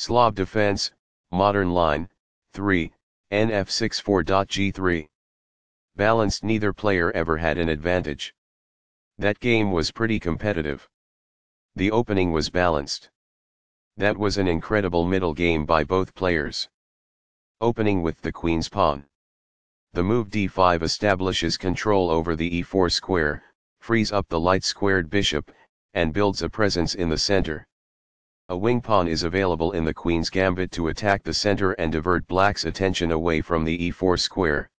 Slav defense, modern line, 3, nf64.g3. Balanced neither player ever had an advantage. That game was pretty competitive. The opening was balanced. That was an incredible middle game by both players. Opening with the queen's pawn. The move d5 establishes control over the e4 square, frees up the light squared bishop, and builds a presence in the center. A wing pawn is available in the queen's gambit to attack the center and divert black's attention away from the e4 square.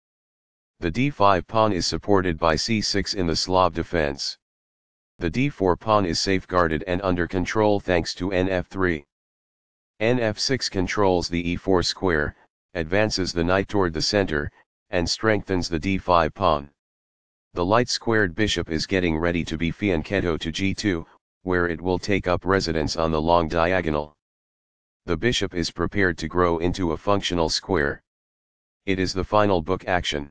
The d5 pawn is supported by c6 in the Slav defense. The d4 pawn is safeguarded and under control thanks to nf3. nf6 controls the e4 square, advances the knight toward the center, and strengthens the d5 pawn. The light squared bishop is getting ready to be fianchetto to g2, where it will take up residence on the long diagonal. The bishop is prepared to grow into a functional square. It is the final book action.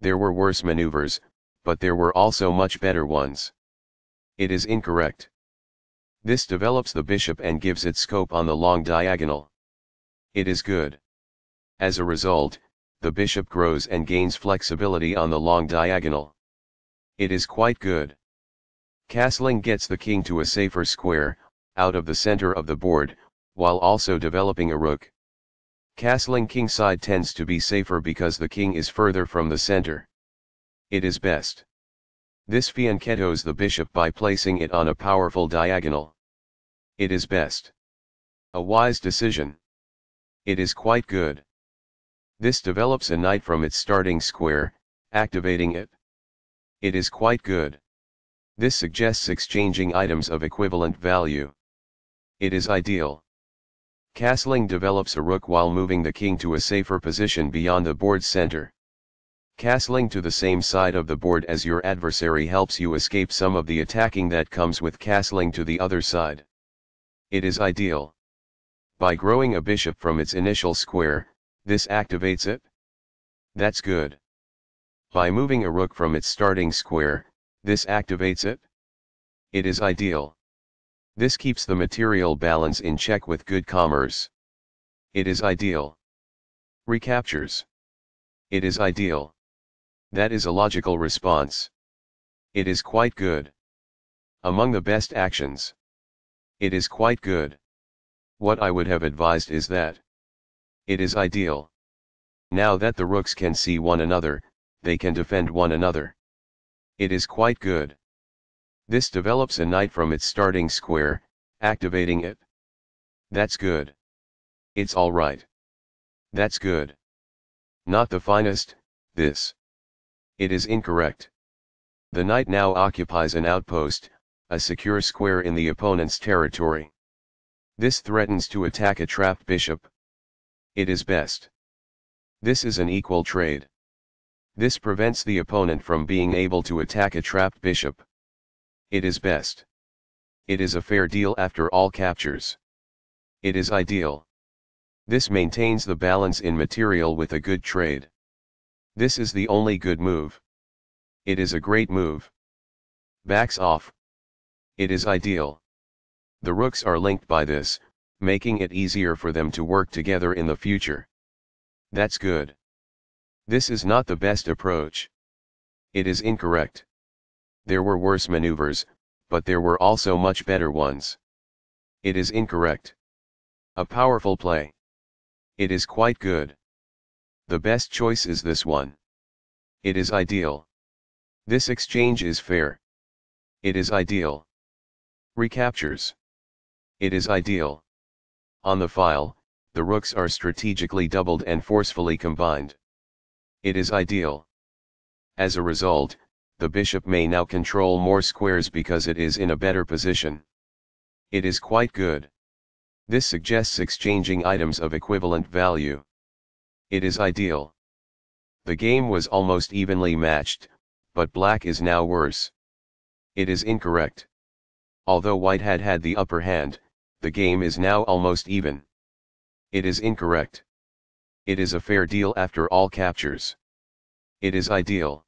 There were worse maneuvers, but there were also much better ones. It is incorrect. This develops the bishop and gives it scope on the long diagonal. It is good. As a result, the bishop grows and gains flexibility on the long diagonal. It is quite good. Castling gets the king to a safer square, out of the center of the board, while also developing a rook. Castling kingside tends to be safer because the king is further from the center. It is best. This fianchettos the bishop by placing it on a powerful diagonal. It is best. A wise decision. It is quite good. This develops a knight from its starting square, activating it. It is quite good. This suggests exchanging items of equivalent value. It is ideal. Castling develops a rook while moving the king to a safer position beyond the board's center. Castling to the same side of the board as your adversary helps you escape some of the attacking that comes with castling to the other side. It is ideal. By growing a bishop from its initial square, this activates it. That's good. By moving a rook from its starting square, this activates it? It is ideal. This keeps the material balance in check with good commerce. It is ideal. Recaptures. It is ideal. That is a logical response. It is quite good. Among the best actions. It is quite good. What I would have advised is that. It is ideal. Now that the rooks can see one another, they can defend one another. It is quite good. This develops a knight from its starting square, activating it. That's good. It's alright. That's good. Not the finest, this. It is incorrect. The knight now occupies an outpost, a secure square in the opponent's territory. This threatens to attack a trapped bishop. It is best. This is an equal trade. This prevents the opponent from being able to attack a trapped bishop. It is best. It is a fair deal after all captures. It is ideal. This maintains the balance in material with a good trade. This is the only good move. It is a great move. Backs off. It is ideal. The rooks are linked by this, making it easier for them to work together in the future. That's good. This is not the best approach. It is incorrect. There were worse maneuvers, but there were also much better ones. It is incorrect. A powerful play. It is quite good. The best choice is this one. It is ideal. This exchange is fair. It is ideal. Recaptures. It is ideal. On the file, the rooks are strategically doubled and forcefully combined. It is ideal. As a result, the bishop may now control more squares because it is in a better position. It is quite good. This suggests exchanging items of equivalent value. It is ideal. The game was almost evenly matched, but black is now worse. It is incorrect. Although white had had the upper hand, the game is now almost even. It is incorrect. It is a fair deal after all captures. It is ideal.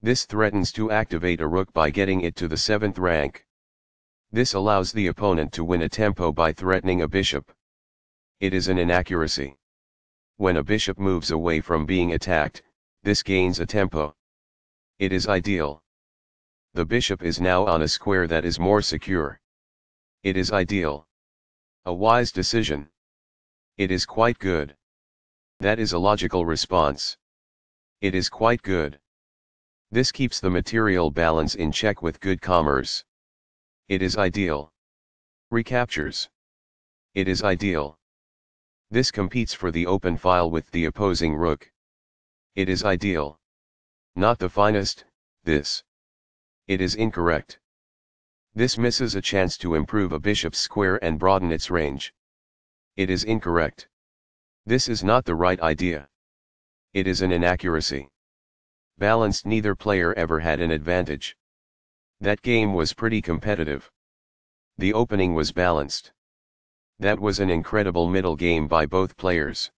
This threatens to activate a rook by getting it to the 7th rank. This allows the opponent to win a tempo by threatening a bishop. It is an inaccuracy. When a bishop moves away from being attacked, this gains a tempo. It is ideal. The bishop is now on a square that is more secure. It is ideal. A wise decision. It is quite good. That is a logical response. It is quite good. This keeps the material balance in check with good commerce. It is ideal. Recaptures. It is ideal. This competes for the open file with the opposing rook. It is ideal. Not the finest, this. It is incorrect. This misses a chance to improve a bishop's square and broaden its range. It is incorrect. This is not the right idea. It is an inaccuracy. Balanced neither player ever had an advantage. That game was pretty competitive. The opening was balanced. That was an incredible middle game by both players.